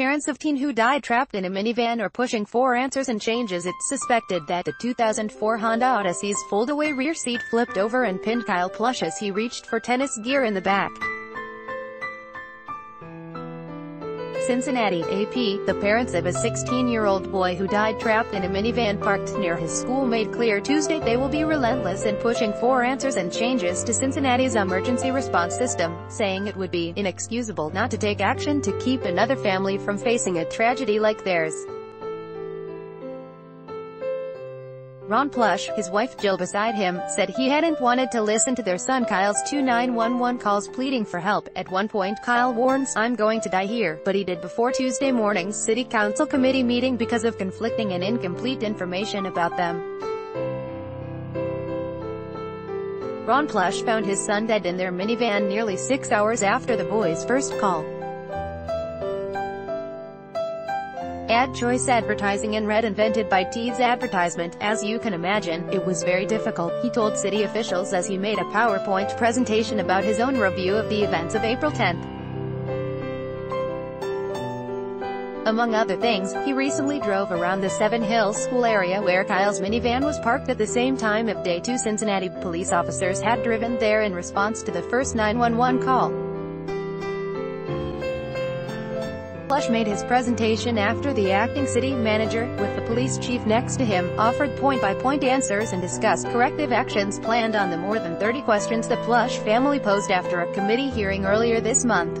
parents of teen who died trapped in a minivan are pushing for answers and changes. It's suspected that the 2004 Honda Odyssey's foldaway rear seat flipped over and pinned Kyle Plush as he reached for tennis gear in the back. Cincinnati, AP, the parents of a 16-year-old boy who died trapped in a minivan parked near his school made clear Tuesday they will be relentless in pushing for answers and changes to Cincinnati's emergency response system, saying it would be inexcusable not to take action to keep another family from facing a tragedy like theirs. Ron Plush, his wife Jill beside him, said he hadn't wanted to listen to their son Kyle's 2911 calls pleading for help. At one point Kyle warns, I'm going to die here, but he did before Tuesday morning's city council committee meeting because of conflicting and incomplete information about them. Ron Plush found his son dead in their minivan nearly six hours after the boy's first call. Ad choice advertising inRead invented by Teads advertisement. As you can imagine, it was very difficult, he told city officials as he made a PowerPoint presentation about his own review of the events of April 10. Among other things, he recently drove around the Seven Hills School area where Kyle's minivan was parked at the same time of day two Cincinnati police officers had driven there in response to the first 911 call. Plush made his presentation after the acting city manager, with the police chief next to him, offered point-by-point -point answers and discussed corrective actions planned on the more than 30 questions the Plush family posed after a committee hearing earlier this month.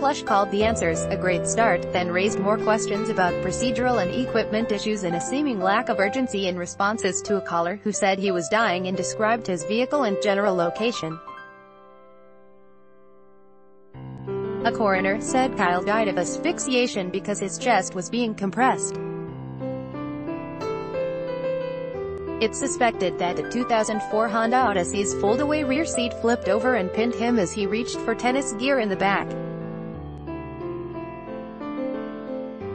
Plush called the answers a great start, then raised more questions about procedural and equipment issues and a seeming lack of urgency in responses to a caller who said he was dying and described his vehicle and general location. A coroner said Kyle died of asphyxiation because his chest was being compressed. It's suspected that the 2004 Honda Odyssey's foldaway rear seat flipped over and pinned him as he reached for tennis gear in the back.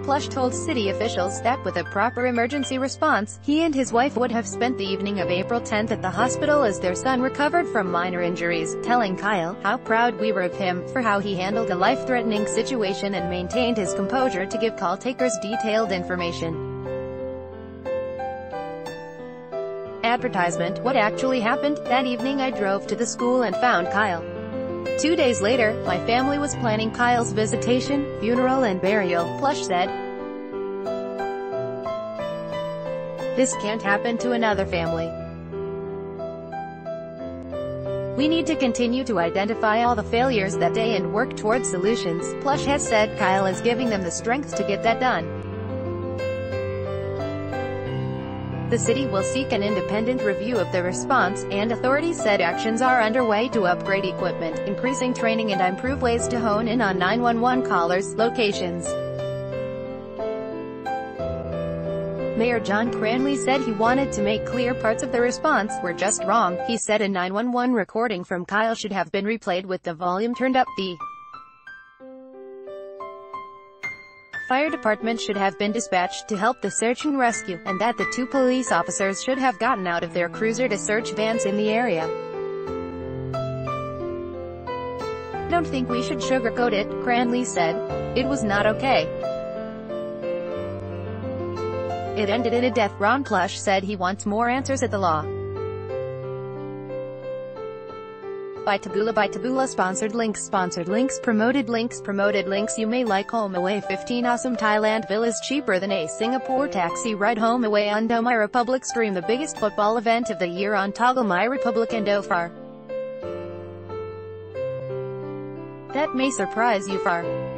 Plush told city officials that with a proper emergency response, he and his wife would have spent the evening of April 10 at the hospital as their son recovered from minor injuries, telling Kyle how proud we were of him for how he handled a life-threatening situation and maintained his composure to give call takers detailed information. Advertisement What actually happened? That evening I drove to the school and found Kyle. Two days later, my family was planning Kyle's visitation, funeral and burial, Plush said. This can't happen to another family. We need to continue to identify all the failures that day and work towards solutions, Plush has said Kyle is giving them the strength to get that done. The city will seek an independent review of the response, and authorities said actions are underway to upgrade equipment, increasing training and improve ways to hone in on 911 callers' locations. Mayor John Cranley said he wanted to make clear parts of the response were just wrong. He said a 911 recording from Kyle should have been replayed with the volume turned up. The fire department should have been dispatched to help the search and rescue, and that the two police officers should have gotten out of their cruiser to search vans in the area. I Don't think we should sugarcoat it, Cranley said. It was not okay. It ended in a death. Ron Plush said he wants more answers at the law. By Taboola by Taboola sponsored links sponsored links promoted links promoted links. You may like home away 15 awesome Thailand villas cheaper than a Singapore taxi ride. Home away on Do My Republic stream the biggest football event of the year on Toggle My Republic and OFAR. That may surprise you far.